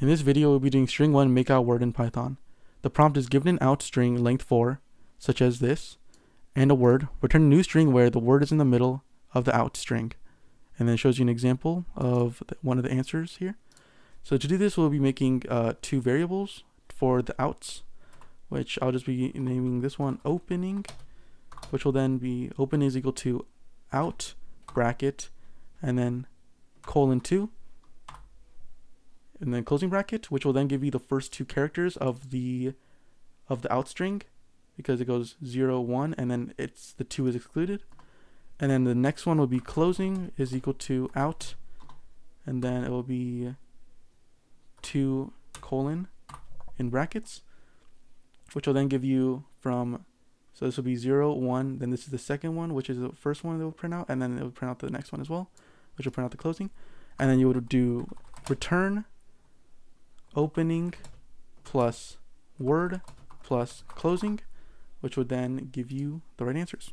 In this video, we'll be doing string 1 make out word in Python. The prompt is given an out string length 4, such as this, and a word. Return a new string where the word is in the middle of the out string. And then shows you an example of one of the answers here. So to do this, we'll be making uh, two variables for the outs, which I'll just be naming this one opening, which will then be open is equal to out bracket, and then colon 2 and then closing bracket, which will then give you the first two characters of the of the out string because it goes 0, 1, and then it's the 2 is excluded. And then the next one will be closing is equal to out, and then it will be 2 colon in brackets, which will then give you from, so this will be 0, 1, then this is the second one, which is the first one that will print out, and then it will print out the next one as well, which will print out the closing. And then you would do return opening plus word plus closing, which would then give you the right answers.